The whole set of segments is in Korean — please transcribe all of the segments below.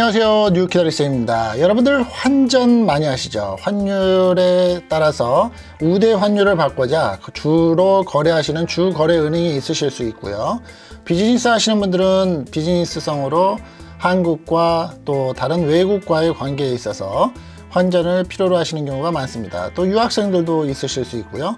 안녕하세요. 뉴키다리스입니다. 여러분들 환전 많이 하시죠? 환율에 따라서 우대 환율을 바꾸자 주로 거래하시는 주 거래 은행이 있으실 수 있고요. 비즈니스 하시는 분들은 비즈니스성으로 한국과 또 다른 외국과의 관계에 있어서 환전을 필요로 하시는 경우가 많습니다. 또 유학생들도 있으실 수 있고요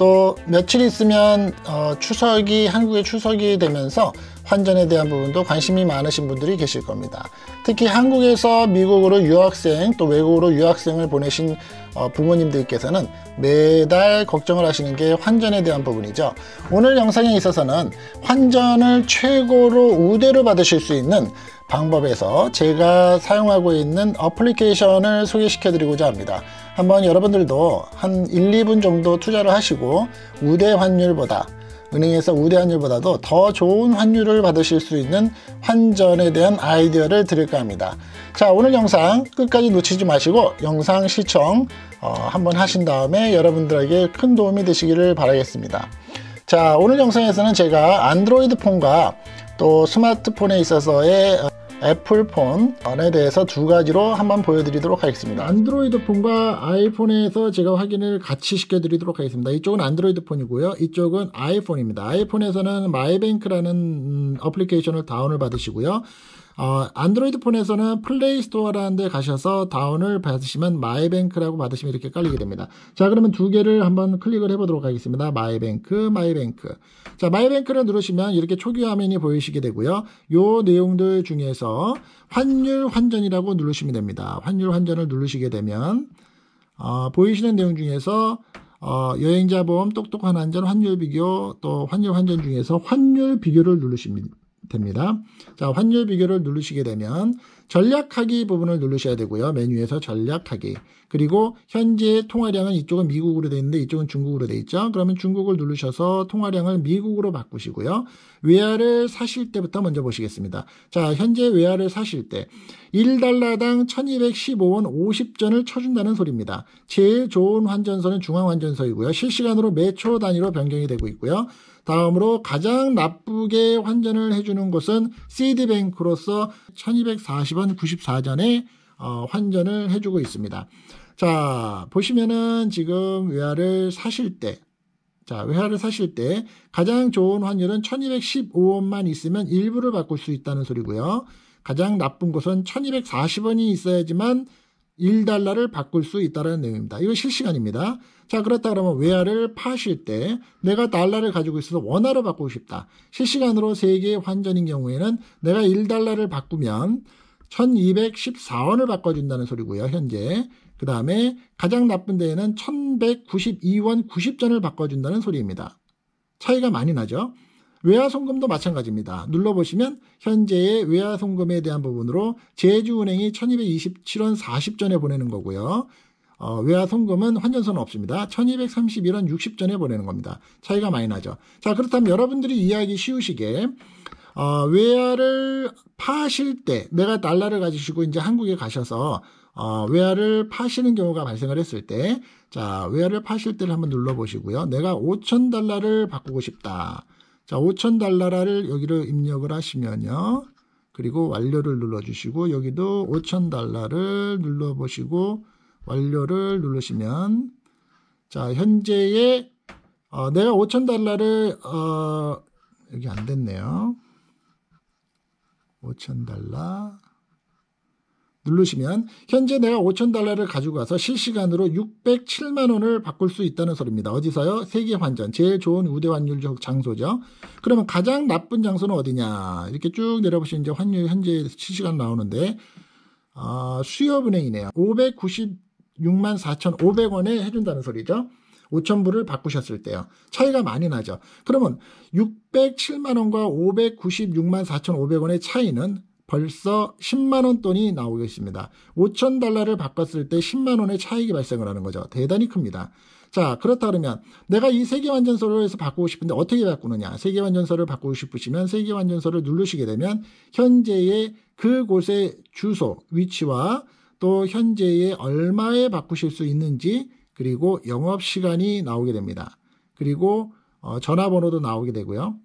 또 며칠 있으면 어, 추석이 한국의 추석이 되면서 환전에 대한 부분도 관심이 많으신 분들이 계실 겁니다. 특히 한국에서 미국으로 유학생 또 외국으로 유학생을 보내신 어, 부모님들께서는 매달 걱정을 하시는 게 환전에 대한 부분이죠. 오늘 영상에 있어서는 환전을 최고로 우대로 받으실 수 있는 방법에서 제가 사용하고 있는 어플리케이션을 소개시켜 드리고자 합니다. 한번 여러분들도 한 1, 2분 정도 투자를 하시고 우대 환율보다 은행에서 우대 환율보다도 더 좋은 환율을 받으실 수 있는 환전에 대한 아이디어를 드릴까 합니다. 자 오늘 영상 끝까지 놓치지 마시고 영상 시청 어, 한번 하신 다음에 여러분들에게 큰 도움이 되시기를 바라겠습니다. 자 오늘 영상에서는 제가 안드로이드 폰과 또 스마트폰에 있어서의 애플폰에 대해서 두 가지로 한번 보여드리도록 하겠습니다. 안드로이드 폰과 아이폰에서 제가 확인을 같이 시켜드리도록 하겠습니다. 이쪽은 안드로이드 폰이고요. 이쪽은 아이폰입니다. 아이폰에서는 마이뱅크라는 음, 어플리케이션을 다운을 받으시고요. 어, 안드로이드 폰에서는 플레이 스토어라는 데 가셔서 다운을 받으시면 마이뱅크라고 받으시면 이렇게 깔리게 됩니다. 자, 그러면 두 개를 한번 클릭을 해보도록 하겠습니다. 마이뱅크, 마이뱅크. 자, 마이뱅크를 누르시면 이렇게 초기 화면이 보이시게 되고요. 요 내용들 중에서 환율 환전이라고 누르시면 됩니다. 환율 환전을 누르시게 되면 어, 보이시는 내용 중에서 어, 여행자 보험 똑똑한 환전 환율 비교 또 환율 환전 중에서 환율 비교를 누르십니다. 됩니다. 자, 환율 비교를 누르시게 되면 전략하기 부분을 누르셔야 되고요. 메뉴에서 전략하기. 그리고 현재 통화량은 이쪽은 미국으로 되어 있는데 이쪽은 중국으로 되어 있죠. 그러면 중국을 누르셔서 통화량을 미국으로 바꾸시고요. 외화를 사실 때부터 먼저 보시겠습니다. 자, 현재 외화를 사실 때 1달러당 1215원 50전을 쳐준다는 소리입니다. 제일 좋은 환전소는 중앙환전소이고요. 실시간으로 매초 단위로 변경이 되고 있고요. 다음으로 가장 나쁘게 환전을 해주는 곳은 CD뱅크로서 1240원 94전에 어, 환전을 해주고 있습니다. 자, 보시면은 지금 외화를 사실 때, 자, 외화를 사실 때 가장 좋은 환율은 1215원만 있으면 일부를 바꿀 수 있다는 소리고요. 가장 나쁜 곳은 1240원이 있어야지만 1달러를 바꿀 수 있다는 내용입니다. 이거 실시간입니다. 자, 그렇다 그러면 외화를 파실 때 내가 달러를 가지고 있어서 원화로 바꾸고 싶다. 실시간으로 세계 환전인 경우에는 내가 1달러를 바꾸면 1214원을 바꿔준다는 소리고요, 현재. 그 다음에 가장 나쁜 데에는 1192원 90전을 바꿔준다는 소리입니다. 차이가 많이 나죠? 외화송금도 마찬가지입니다. 눌러보시면 현재의 외화송금에 대한 부분으로 제주은행이 1227원 40전에 보내는 거고요. 어, 외화송금은 환전소는 없습니다. 1231원 60전에 보내는 겁니다. 차이가 많이 나죠. 자 그렇다면 여러분들이 이해하기 쉬우시게 어, 외화를 파실 때 내가 달러를 가지시고 이제 한국에 가셔서 어, 외화를 파시는 경우가 발생을 했을 때, 자, 외화를 파실 때를 한번 눌러보시고요. 내가 5천 달러를 바꾸고 싶다. 자, 5천 달러를 여기를 입력을 하시면요. 그리고 완료를 눌러주시고 여기도 5천 달러를 눌러보시고 완료를 누르시면 자 현재의 어, 내가 5천 달러를 어, 여기 안 됐네요. 5천 달러 누르시면 현재 내가 5천 달러를 가지고 가서 실시간으로 607만 원을 바꿀 수 있다는 소리입니다. 어디서요? 세계 환전 제일 좋은 우대 환율 장소죠. 그러면 가장 나쁜 장소는 어디냐? 이렇게 쭉 내려보시면 이제 환율 현재 실시간 나오는데 어, 수협은행이네요. 596만 4,500원에 해준다는 소리죠. 5천불을 바꾸셨을 때요. 차이가 많이 나죠. 그러면 607만 원과 596만 4,500원의 차이는 벌써 10만 원 돈이 나오고 있습니다. 5천 달러를 바꿨을 때 10만 원의 차익이 발생을 하는 거죠. 대단히 큽니다. 자, 그렇다 그러면 내가 이 세계완전소를 해서 바꾸고 싶은데 어떻게 바꾸느냐? 세계완전소를 바꾸고 싶으시면 세계완전소를 누르시게 되면 현재의 그곳의 주소, 위치와 또 현재의 얼마에 바꾸실 수 있는지 그리고 영업 시간이 나오게 됩니다. 그리고 어, 전화번호도 나오게 되고요.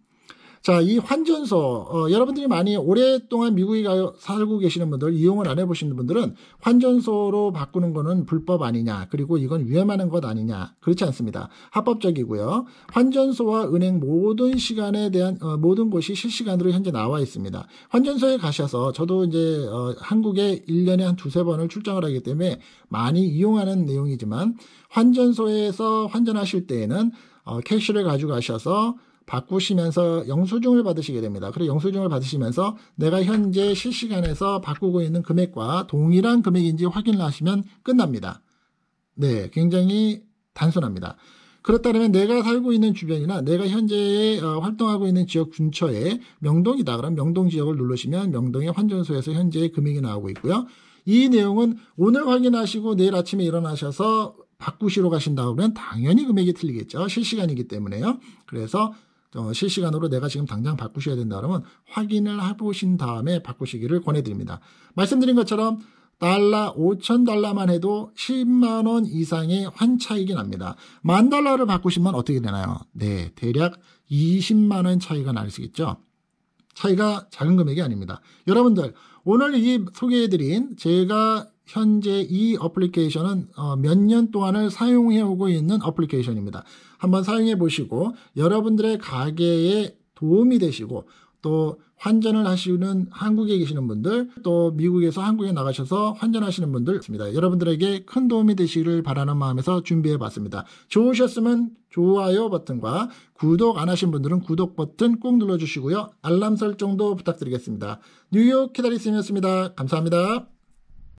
자, 이 환전소, 어, 여러분들이 많이 오랫동안 미국에 가 살고 계시는 분들, 이용을 안 해보시는 분들은 환전소로 바꾸는 거는 불법 아니냐, 그리고 이건 위험한 것 아니냐, 그렇지 않습니다. 합법적이고요. 환전소와 은행 모든 시간에 대한, 어, 모든 곳이 실시간으로 현재 나와 있습니다. 환전소에 가셔서, 저도 이제, 어, 한국에 1년에 한 두세 번을 출장을 하기 때문에 많이 이용하는 내용이지만, 환전소에서 환전하실 때에는, 어, 캐시를 가지고 가셔서, 바꾸시면서 영수증을 받으시게 됩니다. 그리고 영수증을 받으시면서 내가 현재 실시간에서 바꾸고 있는 금액과 동일한 금액인지 확인을 하시면 끝납니다. 네, 굉장히 단순합니다. 그렇다면 내가 살고 있는 주변이나 내가 현재 어, 활동하고 있는 지역 근처에 명동이다. 그럼 명동 지역을 누르시면 명동의 환전소에서 현재 금액이 나오고 있고요. 이 내용은 오늘 확인하시고 내일 아침에 일어나셔서 바꾸시러 가신다 그러면 당연히 금액이 틀리겠죠. 실시간이기 때문에요. 그래서 어, 실시간으로 내가 지금 당장 바꾸셔야 된다 그러면 확인을 해보신 다음에 바꾸시기를 권해드립니다. 말씀드린 것처럼 달러 5천 달러만 해도 10만 원 이상의 환차익이 납니다. 만 달러를 바꾸시면 어떻게 되나요? 네, 대략 20만 원 차이가 날 수 있죠. 차이가 작은 금액이 아닙니다. 여러분들 오늘 이 소개해드린 제가 현재 이 어플리케이션은 어, 몇년 동안을 사용해 오고 있는 어플리케이션입니다. 한번 사용해 보시고 여러분들의 가게에 도움이 되시고 또 환전을 하시는 한국에 계시는 분들 또 미국에서 한국에 나가셔서 환전하시는 분들 있습니다. 여러분들에게 큰 도움이 되시기를 바라는 마음에서 준비해 봤습니다. 좋으셨으면 좋아요 버튼과 구독 안 하신 분들은 구독 버튼 꼭 눌러주시고요. 알람 설정도 부탁드리겠습니다. 뉴욕 키다리스였습니다. 감사합니다.